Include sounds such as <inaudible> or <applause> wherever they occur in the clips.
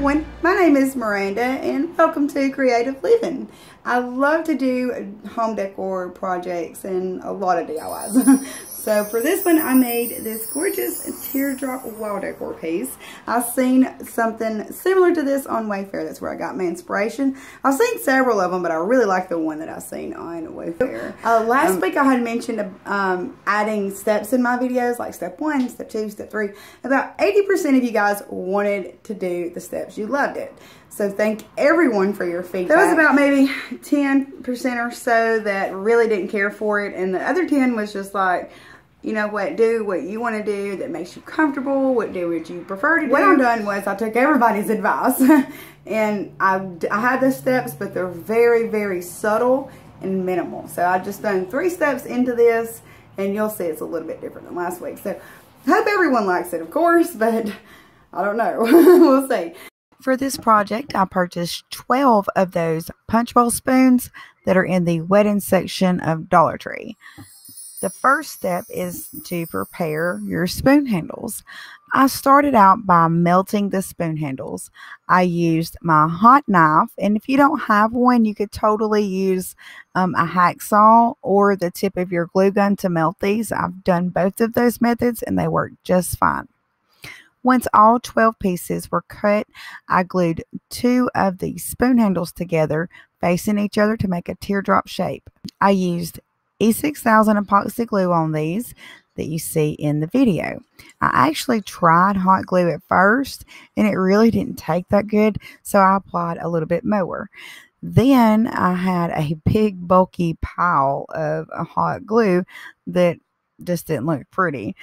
everyone, my name is Miranda and welcome to Creative Living. I love to do home decor projects and a lot of DIYs. <laughs> So for this one, I made this gorgeous teardrop wall decor piece. I've seen something similar to this on Wayfair. That's where I got my inspiration. I've seen several of them, but I really like the one that I've seen on Wayfair. Uh, last um, week, I had mentioned um, adding steps in my videos, like step one, step two, step three. About 80% of you guys wanted to do the steps. You loved it. So thank everyone for your feedback. There was about maybe 10% or so that really didn't care for it. And the other 10 was just like, you know what, do what you want to do that makes you comfortable, what do what you prefer to do. What I've done was I took everybody's <laughs> advice and I, I had the steps, but they're very, very subtle and minimal. So I just done three steps into this and you'll see it's a little bit different than last week. So hope everyone likes it, of course, but I don't know. <laughs> we'll see. For this project, I purchased 12 of those punch bowl spoons that are in the wedding section of Dollar Tree. The first step is to prepare your spoon handles. I started out by melting the spoon handles. I used my hot knife, and if you don't have one, you could totally use um, a hacksaw or the tip of your glue gun to melt these. I've done both of those methods and they work just fine. Once all 12 pieces were cut, I glued two of the spoon handles together facing each other to make a teardrop shape. I used E6000 epoxy glue on these that you see in the video. I actually tried hot glue at first and it really didn't take that good, so I applied a little bit more. Then I had a big bulky pile of hot glue that just didn't look pretty.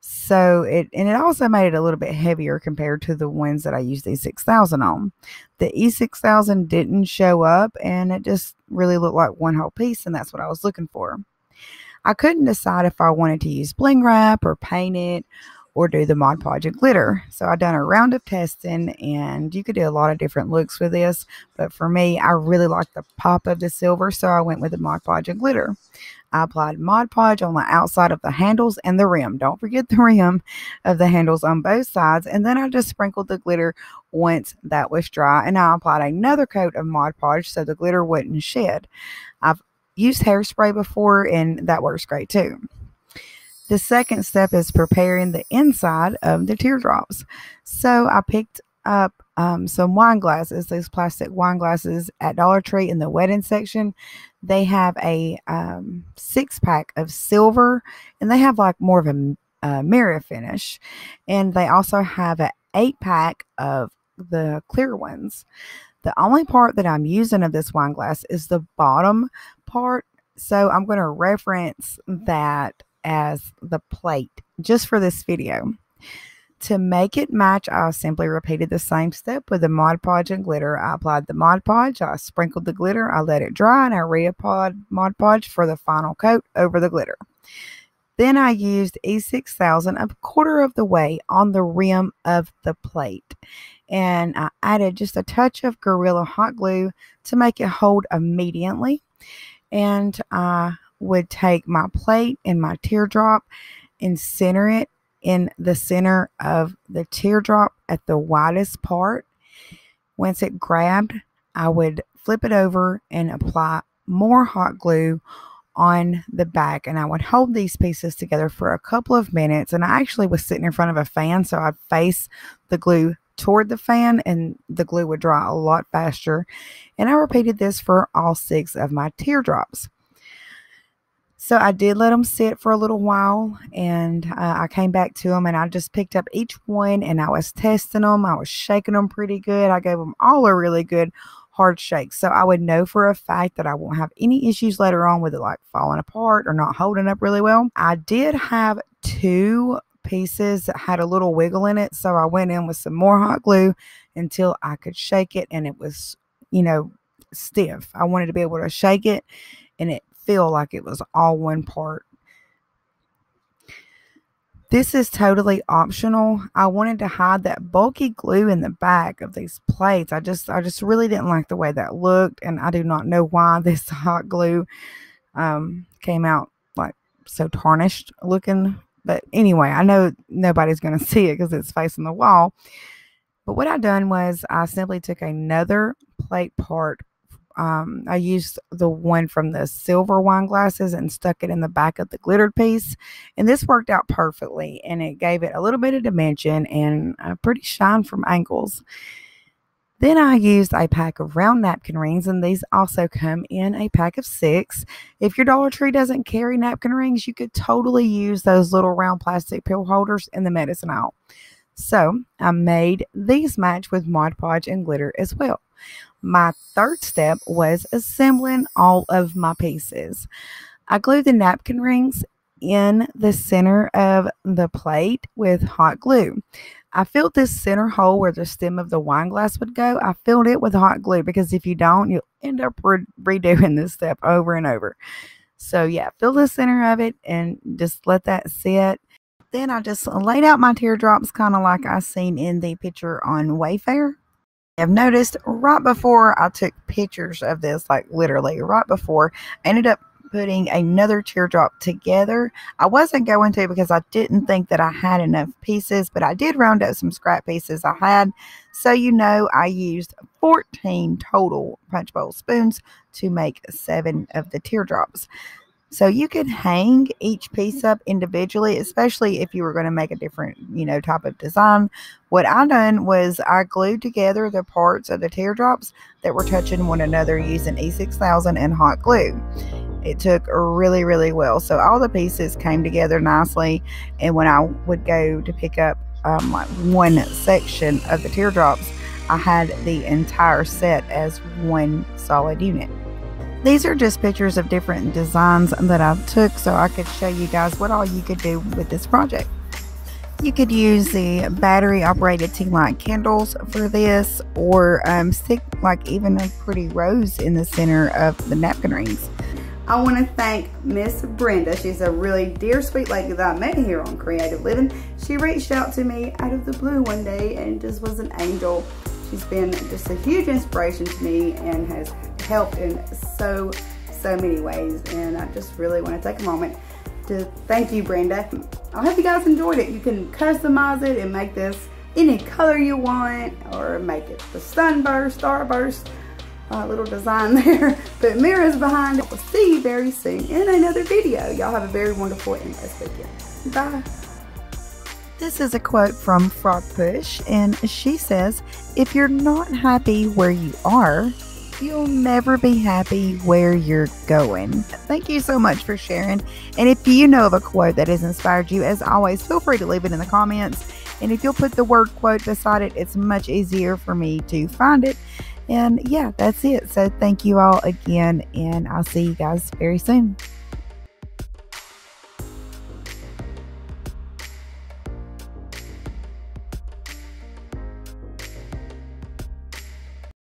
So it and it also made it a little bit heavier compared to the ones that I used the E6000 on. The E6000 didn't show up and it just really looked like one whole piece and that's what I was looking for. I couldn't decide if I wanted to use bling wrap or paint it or do the Mod Podge and glitter. So I done a round of testing and you could do a lot of different looks with this. But for me, I really like the pop of the silver. So I went with the Mod Podge and glitter. I applied Mod Podge on the outside of the handles and the rim. Don't forget the <laughs> rim of the handles on both sides. And then I just sprinkled the glitter once that was dry. And I applied another coat of Mod Podge so the glitter wouldn't shed. I've used hairspray before and that works great too. The second step is preparing the inside of the teardrops. So I picked up um, some wine glasses, these plastic wine glasses at Dollar Tree in the wedding section. They have a um, six pack of silver and they have like more of a, a mirror finish. And they also have an eight pack of the clear ones. The only part that I'm using of this wine glass is the bottom part. So I'm going to reference that as the plate just for this video. To make it match, I simply repeated the same step with the Mod Podge and glitter. I applied the Mod Podge, I sprinkled the glitter, I let it dry, and I reapplied Mod Podge for the final coat over the glitter. Then I used E6000 a quarter of the way on the rim of the plate. And I added just a touch of Gorilla Hot Glue to make it hold immediately. And I would take my plate and my teardrop and center it in the center of the teardrop at the widest part. Once it grabbed, I would flip it over and apply more hot glue on the back and I would hold these pieces together for a couple of minutes and I actually was sitting in front of a fan so I'd face the glue toward the fan and the glue would dry a lot faster and I repeated this for all six of my teardrops. So I did let them sit for a little while and uh, I came back to them and I just picked up each one and I was testing them. I was shaking them pretty good. I gave them all a really good hard shake. So I would know for a fact that I won't have any issues later on with it like falling apart or not holding up really well. I did have two pieces that had a little wiggle in it. So I went in with some more hot glue until I could shake it and it was, you know, stiff. I wanted to be able to shake it and it feel like it was all one part. This is totally optional. I wanted to hide that bulky glue in the back of these plates. I just I just really didn't like the way that looked and I do not know why <laughs> this hot glue um, came out like so tarnished looking. But anyway, I know nobody's going <laughs> to see it because it's facing the wall. But what I done was I simply took another plate part. Um, I used the one from the silver wine glasses and stuck it in the back of the glittered piece. And this worked out perfectly and it gave it a little bit of dimension and a pretty shine from angles. Then I used a pack of round napkin rings, and these also come in a pack of six. If your Dollar Tree doesn't carry napkin rings, you could totally use those little round plastic pill holders in the medicine aisle. So I made these match with Mod Podge and glitter as well. My third step was assembling all of my pieces. I glued the napkin rings in the center of the plate with hot glue. I filled this center hole where the stem of the wine glass would go. I filled it with hot glue because if you don't, you'll end up re- redoing this step over and over. So, yeah, fill the center of it and just let that sit. Then I just laid out my teardrops kind of like I seen in the picture on Wayfair. I've noticed right before I took pictures of this, like literally right before, I ended up putting another teardrop together. I wasn't going to because I didn't think that I had enough pieces, but I did round up some scrap pieces I had. So you know I used 14 total punch bowl spoons to make seven of the teardrops. So you could hang each piece up individually, especially if you were going to make a different, you know, type of design. What I done was I glued together the parts of the teardrops that were touching one another using E6000 and hot glue. It took really, really well. So all the pieces came together nicely. And when I would go to pick up um, like one section of the teardrops, I had the entire set as one solid unit. These are just pictures of different designs that I took so I could show you guys what all you could do with this project. You could use the battery operated tea light candles for this or um, stick like even a pretty rose in the center of the napkin rings. I want to thank Miss Brenda. She's a really dear, sweet lady that I met here on Creative Living. She reached out to me out of the blue one day and just was an angel. She's been just a huge inspiration to me and has helped in so, so many ways. And I just really want to take a moment to thank you, Brenda. I hope you guys enjoyed it. You can customize it and make this any color you want or make it the sunburst, starburst, uh, little design <laughs> there. But Mira's behind it. We'll see you very soon in another video. Y'all have a very wonderful and blessed weekend. Bye. This is a quote from Frog Push, and she says, If you're not happy where you are, you'll never be happy where you're going. Thank you so much for sharing. And if you know of a quote that has inspired you, as always, feel free to leave it in the comments. And if you'll put the word quote beside it, it's much easier for me to find it. And yeah, that's it. So thank you all again, and I'll see you guys very soon.